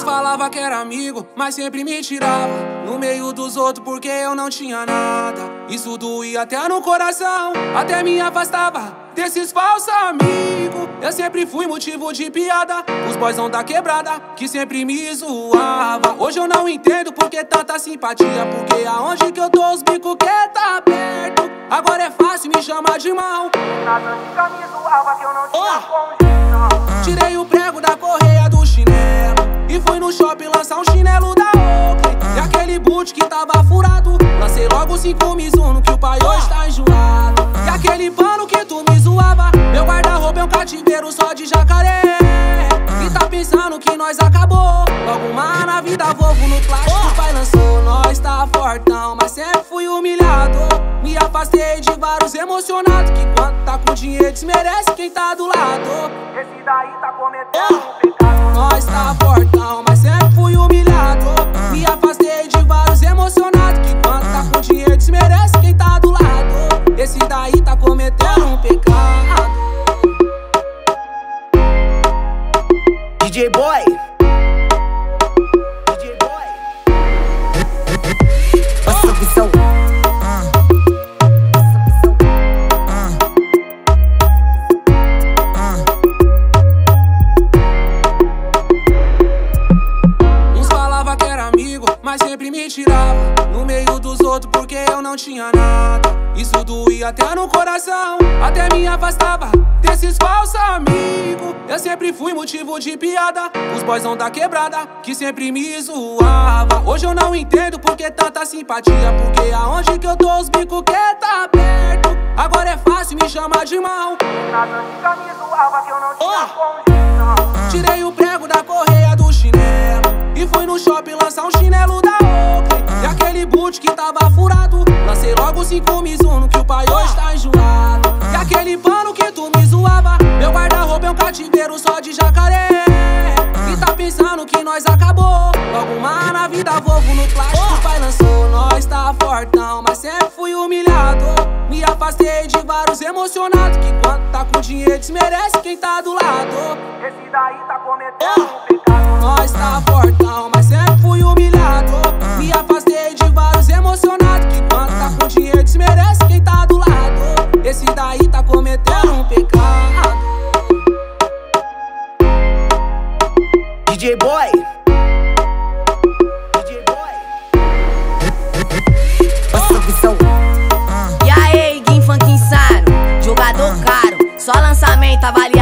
Uns falava que era amigo, mas sempre me tirava No meio dos outros porque eu não tinha nada. Isso doía até no coração, até me afastava Desses falsos amigos. Eu sempre fui motivo de piada Os boyzão da quebrada, que sempre me zoava. Hoje eu não entendo porque tanta simpatia Porque aonde que eu tô os bicos que tá perto. Agora é fácil me chamar de mal. Nada me zoava que eu não tinha oh. Tirei o prego da correia fui no shopping lançar um chinelo da Oakley. E aquele boot que tava furado Lancei logo cinco Mizuno que o pai hoje tá enjoado. E aquele pano que tu me zoava Meu guarda-roupa é um cativeiro só de jacaré. E tá pensando que nós acabou. Logo uma na vida, Volvo no plástico O pai lançou, nós tá fortão Mas sempre fui humilhado Me afastei de vários emocionados Que quando tá com dinheiro desmerece quem tá do lado. Esse daí tá cometendo um pecado Nós tá fortão, mas sempre fui humilhado. Me afastei de vários emocionados Que quando tá com dinheiro desmerece quem tá do lado. Esse daí tá cometendo um pecado. DJ Boy tirava No meio dos outros porque eu não tinha nada. Isso doía até no coração, até me afastava Desses falsos amigos. Eu sempre fui motivo de piada Os boyzão da quebrada, que sempre me zoava. Hoje eu não entendo porque tanta simpatia Porque aonde que eu tô os bicos que tá perto. Agora é fácil me chamar de mal. Condição. Tirei o prego da correia do chinelo E fui no shopping lançar um chinelo que tava furado. Lancei logo cinco Mizuno que o pai hoje tá enjoado. E aquele pano que tu me zoava Meu guarda-roupa é um cativeiro só de jacaré. E tá pensando que nós acabou. Logo uma na vida, Volvo no plástico O pai lançou, nós tá fortão Mas sempre fui humilhado. Me afastei de vários emocionados Que quando tá com dinheiro desmerece quem tá do lado. Esse daí tá cometendo um pecado. Nós tá fortão, com dinheiro desmerece quem tá do lado. Esse daí tá cometendo um pecado. DJ Boy. DJ Boy. Passa visão. E aí, Guim Funk Insano, jogador caro, só lançamento avaliado